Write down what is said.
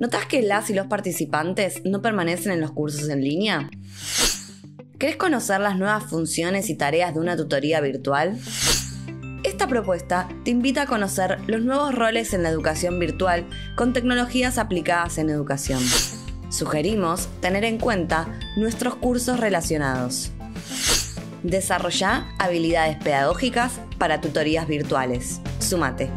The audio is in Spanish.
¿Notas que las y los participantes no permanecen en los cursos en línea? ¿Querés conocer las nuevas funciones y tareas de una tutoría virtual? Esta propuesta te invita a conocer los nuevos roles en la educación virtual con tecnologías aplicadas en educación. Sugerimos tener en cuenta nuestros cursos relacionados. Desarrolla habilidades pedagógicas para tutorías virtuales. Sumate.